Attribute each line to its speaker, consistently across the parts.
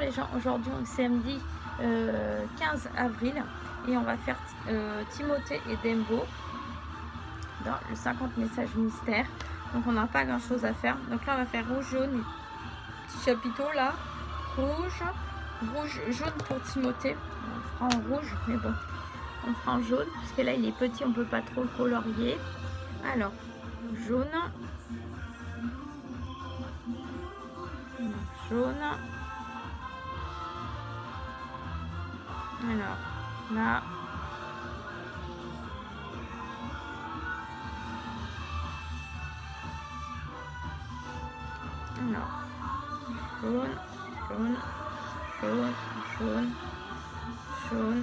Speaker 1: les gens, aujourd'hui on est samedi euh, 15 avril et on va faire euh, Timothée et Dembo dans le 50 messages mystères. Donc on n'a pas grand chose à faire. Donc là on va faire rouge, jaune, petit chapiteau là, rouge, rouge, jaune pour Timothée. On fera en rouge, mais bon, on fera en jaune parce que là il est petit, on peut pas trop le colorier. Alors, jaune, jaune. Alors, là. Alors, jaune, jaune, jaune, jaune, jaune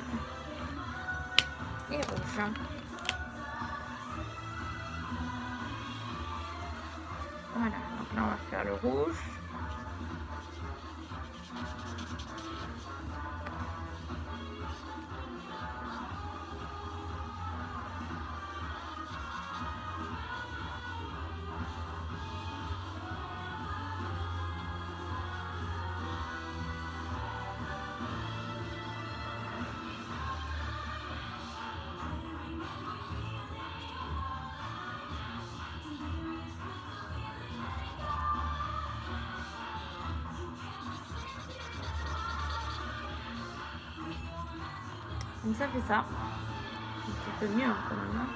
Speaker 1: et rouge. Voilà, donc là on va faire le rouge. Donc ça fait ça. Un peu mieux hein, quand même. hein.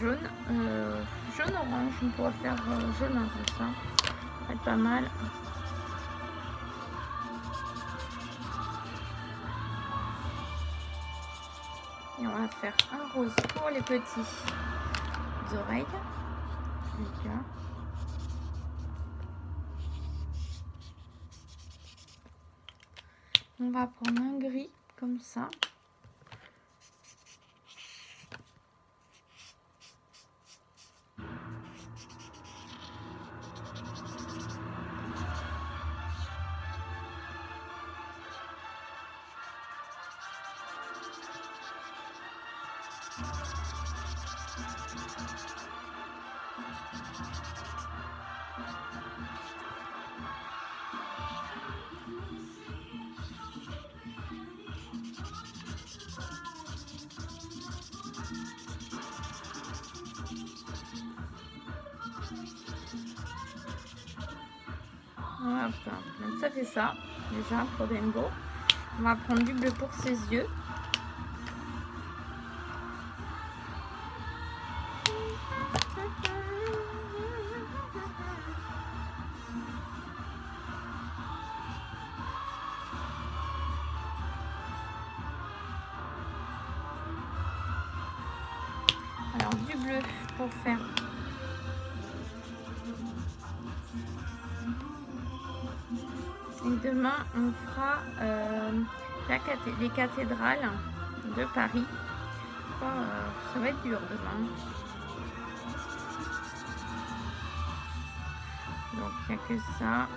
Speaker 1: Jaune, euh, jaune orange, on pourrait faire euh, jaune hein, comme ça. Ça va être pas mal. On va faire un rose pour les petits oreilles. On va prendre un gris comme ça. Donc ça fait ça déjà pour Dembo. On va prendre du bleu pour ses yeux. Alors du bleu pour faire Et demain, on fera euh, la les cathédrales de Paris. Oh, ça va être dur demain. Donc, il n'y a que ça.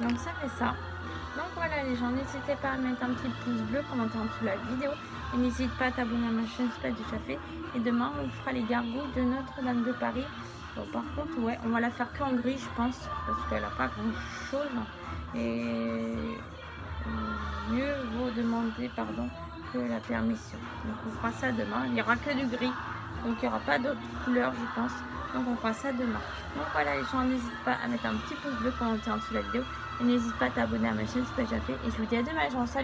Speaker 1: Donc ça fait ça. Donc voilà les gens, n'hésitez pas à mettre un petit pouce bleu, commenter en dessous la vidéo. Et n'hésite pas à t'abonner à ma chaîne, c'est pas déjà fait. Et demain, on fera les gargouilles de Notre-Dame de Paris. Bon, par contre, ouais, on va la faire qu'en gris, je pense, parce qu'elle n'a pas grand-chose. Et euh, mieux vaut demander pardon que la permission. Donc on fera ça demain. Il n'y aura que du gris, donc il n'y aura pas d'autres couleurs, je pense. Donc on fera ça demain. Donc voilà les gens, n'hésite pas à mettre un petit pouce bleu, commenter en dessous la vidéo. Et n'hésite pas à t'abonner à ma chaîne, c'est pas déjà fait. Et je vous dis à demain gens, salut